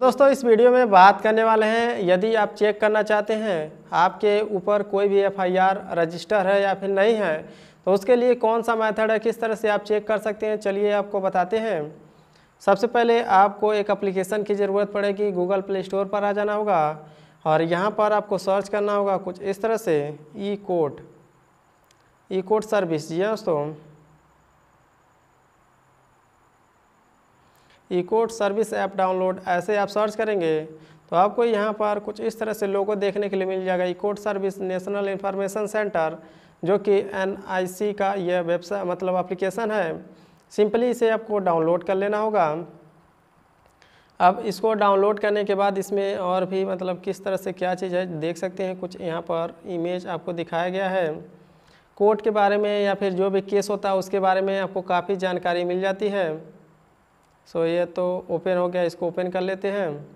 दोस्तों, इस वीडियो में बात करने वाले हैं। यदि आप चेक करना चाहते हैं, आपके ऊपर कोई भी एफआईआर रजिस्टर है या फिर नहीं है तो उसके लिए कौन सा मेथड है, किस तरह से आप चेक कर सकते हैं, चलिए आपको बताते हैं। सबसे पहले आपको एक एप्लीकेशन की ज़रूरत पड़ेगी, गूगल प्ले स्टोर पर आ जाना होगा और यहाँ पर आपको सर्च करना होगा कुछ इस तरह से, e court e court service. जी हाँ दोस्तों e court service app download ऐसे आप सर्च करेंगे तो आपको यहाँ पर कुछ इस तरह से लोगो देखने के लिए मिल जाएगा e court service national information centre, जो कि एनआईसी का यह वेबसाइट मतलब एप्लीकेशन है। सिंपली इसे आपको डाउनलोड कर लेना होगा। अब इसको डाउनलोड करने के बाद इसमें और भी मतलब किस तरह से क्या चीज़ है, देख सकते हैं। कुछ यहाँ पर इमेज आपको दिखाया गया है। कोर्ट के बारे में या फिर जो भी केस होता है उसके बारे में आपको काफ़ी जानकारी मिल जाती है। सो ये तो ओपन हो गया, इसको ओपन कर लेते हैं।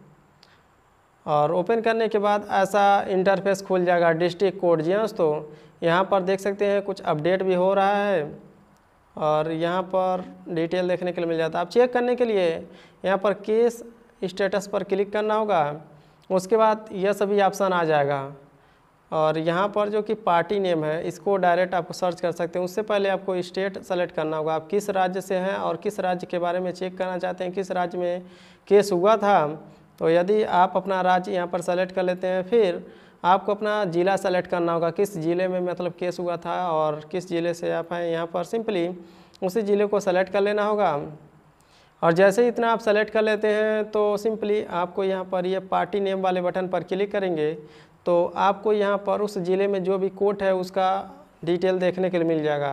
और ओपन करने के बाद ऐसा इंटरफेस खुल जाएगा डिस्ट्रिक्ट कोड जी दोस्तों। यहाँ पर देख सकते हैं, कुछ अपडेट भी हो रहा है। और यहाँ पर डिटेल देखने के लिए मिल जाता है। आप चेक करने के लिए यहाँ पर केस स्टेटस पर क्लिक करना होगा। उसके बाद यह सभी ऑप्शन आ जाएगा। और यहाँ पर जो कि पार्टी नेम है, इसको डायरेक्ट आपको सर्च कर सकते हैं। उससे पहले आपको स्टेट सेलेक्ट करना होगा। आप किस राज्य से हैं और किस राज्य के बारे में चेक करना चाहते हैं, किस राज्य में केस हुआ था। तो यदि आप अपना राज्य यहाँ पर सेलेक्ट कर लेते हैं, फिर आपको अपना ज़िला सेलेक्ट करना होगा। किस ज़िले में मतलब केस हुआ था और किस ज़िले से आप हैं, यहाँ पर सिंपली उसी ज़िले को सेलेक्ट कर लेना होगा। और जैसे ही इतना आप सेलेक्ट कर लेते हैं तो सिंपली आपको यहाँ पर ये पार्टी नेम वाले बटन पर क्लिक करेंगे। तो आपको यहाँ पर उस ज़िले में जो भी कोर्ट है उसका डिटेल देखने के लिए मिल जाएगा।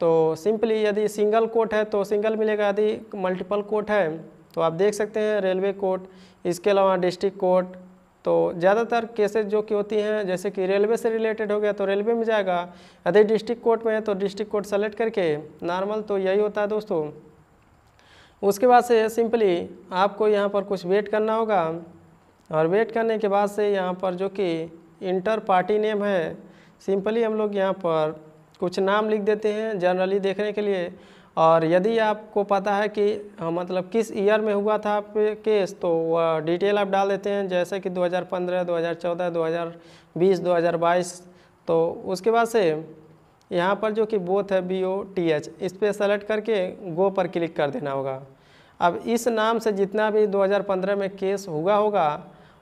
तो सिंपली यदि सिंगल कोर्ट है तो सिंगल मिलेगा, यदि मल्टीपल कोर्ट है तो आप देख सकते हैं रेलवे कोर्ट, इसके अलावा डिस्ट्रिक्ट कोर्ट। तो ज़्यादातर केसेस जो कि होती हैं, जैसे कि रेलवे से रिलेटेड हो गया तो रेलवे में जाएगा, यदि डिस्ट्रिक्ट कोर्ट में है तो डिस्ट्रिक्ट कोर्ट सेलेक्ट करके, नॉर्मल तो यही होता है दोस्तों। उसके बाद से सिंपली आपको यहाँ पर कुछ वेट करना होगा। और वेट करने के बाद से यहाँ पर जो कि इंटर पार्टी नेम है सिंपली हम लोग यहाँ पर कुछ नाम लिख देते हैं जनरली देखने के लिए। और यदि आपको पता है कि हाँ, मतलब किस ईयर में हुआ था आप केस तो वह डिटेल आप डाल देते हैं जैसे कि 2015, 2014, 2020, 2022 तो उसके बाद से यहाँ पर जो कि बोथ है बी ओ टी एच इस पर सेलेक्ट करके गो पर क्लिक कर देना होगा। अब इस नाम से जितना भी 2015 में केस हुआ होगा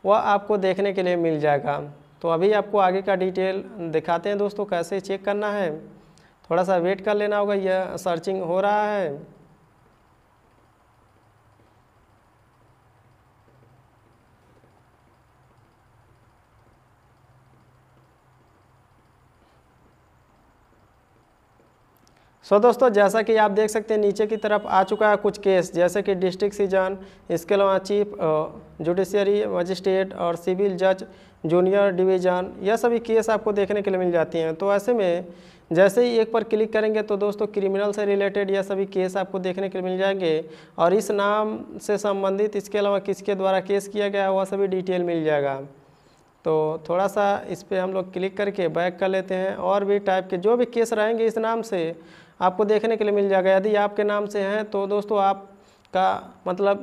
वह आपको देखने के लिए मिल जाएगा। तो अभी आपको आगे का डिटेल दिखाते हैं दोस्तों, कैसे चेक करना है। थोड़ा सा वेट कर लेना होगा, यह सर्चिंग हो रहा है। सो so, दोस्तों जैसा कि आप देख सकते हैं नीचे की तरफ़ आ चुका है कुछ केस। जैसे कि डिस्ट्रिक्ट सीज़न इसके अलावा चीफ जुडिशरी मजिस्ट्रेट और सिविल जज जूनियर डिवीज़न यह सभी केस आपको देखने के लिए मिल जाती हैं। तो ऐसे में जैसे ही एक पर क्लिक करेंगे तो दोस्तों क्रिमिनल से रिलेटेड यह सभी केस आपको देखने के लिए मिल जाएँगे। और इस नाम से संबंधित इसके अलावा किसके द्वारा केस किया गया वह सभी डिटेल मिल जाएगा। तो थोड़ा सा इस पर हम लोग क्लिक करके बैक कर लेते हैं। और भी टाइप के जो भी केस रहेंगे इस नाम से आपको देखने के लिए मिल जाएगा। यदि आपके नाम से हैं तो दोस्तों आप का मतलब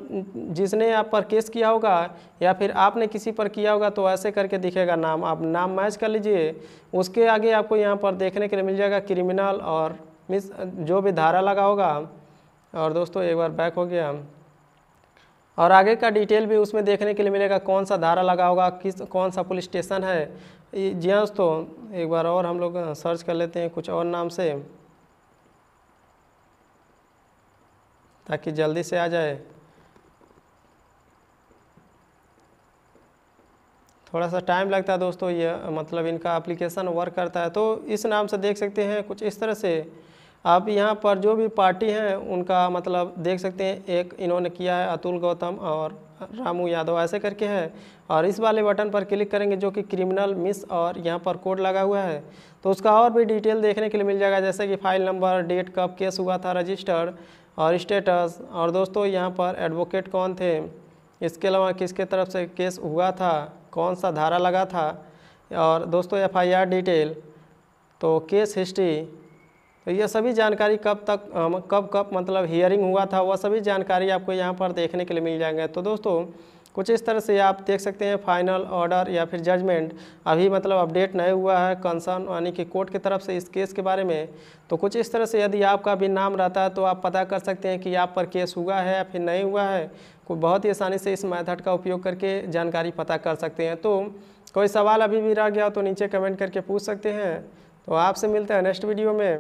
जिसने आप पर केस किया होगा या फिर आपने किसी पर किया होगा तो ऐसे करके दिखेगा नाम। आप नाम मैच कर लीजिए। उसके आगे आपको यहाँ पर देखने के लिए मिल जाएगा क्रिमिनल और मिस, जो भी धारा लगा होगा। और दोस्तों एक बार बैक हो गया। और आगे का डिटेल भी उसमें देखने के लिए मिलेगा, कौन सा धारा लगा होगा, किस, कौन सा पुलिस स्टेशन है। जी हाँ दोस्तों, एक बार और हम लोग सर्च कर लेते हैं कुछ और नाम से। ताकि जल्दी से आ जाए। थोड़ा सा टाइम लगता है दोस्तों, ये मतलब इनका एप्लीकेशन वर्क करता है। तो इस नाम से देख सकते हैं कुछ इस तरह से। आप यहाँ पर जो भी पार्टी हैं, उनका मतलब देख सकते हैं, एक इन्होंने किया है अतुल गौतम और रामू यादव, ऐसे करके है। और इस वाले बटन पर क्लिक करेंगे जो कि क्रिमिनल मिस और यहाँ पर कोड लगा हुआ है। तो उसका और भी डिटेल देखने के लिए मिल जाएगा, जैसे कि फ़ाइल नंबर डेट कब केस हुआ था रजिस्टर्ड और स्टेटस। और दोस्तों, यहाँ पर एडवोकेट कौन थे? इसके अलावा किसके तरफ़ से केस हुआ था? कौन सा धारा लगा था? और दोस्तों एफआईआर डिटेल तो केस हिस्ट्री तो यह सभी जानकारी कब तक कब कब मतलब हियरिंग हुआ था वह सभी जानकारी आपको यहाँ पर देखने के लिए मिल जाएँगे। तो दोस्तों कुछ इस तरह से आप देख सकते हैं फाइनल ऑर्डर या फिर जजमेंट अभी मतलब अपडेट नहीं हुआ है कंसर्न यानी कि कोर्ट की तरफ़ से इस केस के बारे में। तो कुछ इस तरह से यदि आपका भी नाम रहता है तो आप पता कर सकते हैं कि आप पर केस हुआ है या फिर नहीं हुआ है। को बहुत ही आसानी से इस मेथड का उपयोग करके जानकारी पता कर सकते हैं। तो कोई सवाल अभी भी रह गया तो नीचे कमेंट करके पूछ सकते हैं। तो आपसे मिलते हैं नेक्स्ट वीडियो में।